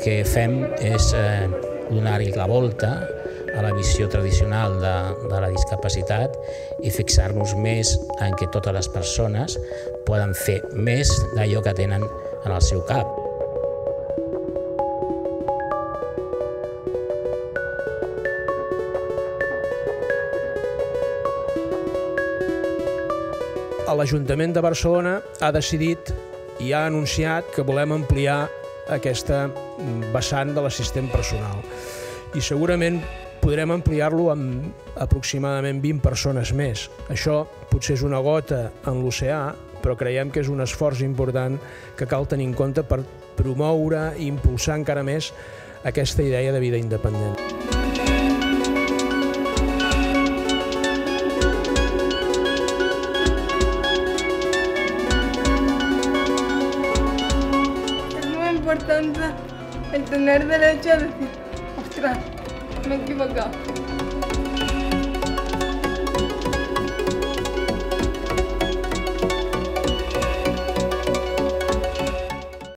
que fem és eh, donar-hi la volta a la visió tradicional de, de la discapacitat i fixar-nos més en que totes les persones poden fer més d'allò que tenen en el seu cap. l'Ajuntament de Barcelona ha decidit i ha anunciat que volem ampliar aquesta vessant de l'assistent personal. I segurament podrem ampliar-lo amb aproximadament 20 persones més. Això potser és una gota en l'oceà, però creiem que és un esforç important que cal tenir en compte per promoure i impulsar encara més aquesta idea de vida independent. Importante el tener derecho a decir, ostras, me he equivocado.